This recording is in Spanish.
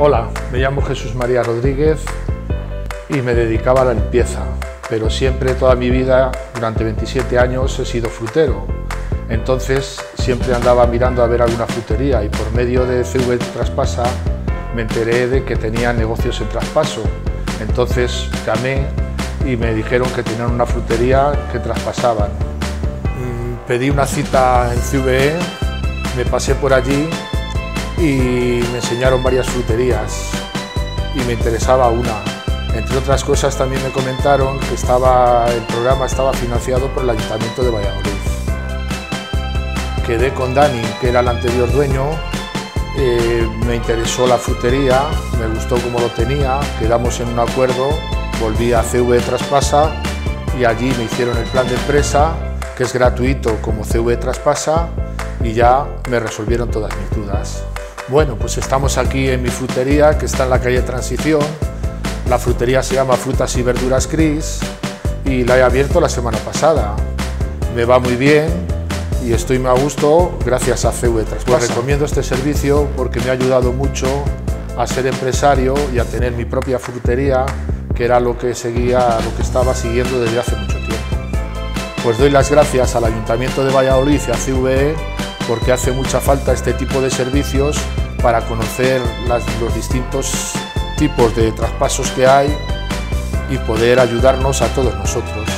Hola, me llamo Jesús María Rodríguez y me dedicaba a la limpieza, pero siempre, toda mi vida, durante 27 años, he sido frutero. Entonces siempre andaba mirando a ver alguna frutería y por medio de CV Traspasa me enteré de que tenían negocios en traspaso. Entonces llamé y me dijeron que tenían una frutería que traspasaban. Mm, pedí una cita en CVE, me pasé por allí y me enseñaron varias fruterías y me interesaba una. Entre otras cosas también me comentaron que estaba, el programa estaba financiado por el Ayuntamiento de Valladolid. Quedé con Dani, que era el anterior dueño, eh, me interesó la frutería, me gustó cómo lo tenía, quedamos en un acuerdo, volví a CV Traspasa y allí me hicieron el plan de empresa, que es gratuito como CV Traspasa, y ya me resolvieron todas mis dudas. Bueno, pues estamos aquí en mi frutería, que está en la calle Transición. La frutería se llama Frutas y Verduras Cris y la he abierto la semana pasada. Me va muy bien y estoy muy a gusto gracias a CV Traspasa. Pues recomiendo este servicio porque me ha ayudado mucho a ser empresario y a tener mi propia frutería, que era lo que seguía, lo que estaba siguiendo desde hace mucho tiempo. Pues doy las gracias al Ayuntamiento de Valladolid y a CVE porque hace mucha falta este tipo de servicios para conocer los distintos tipos de traspasos que hay y poder ayudarnos a todos nosotros.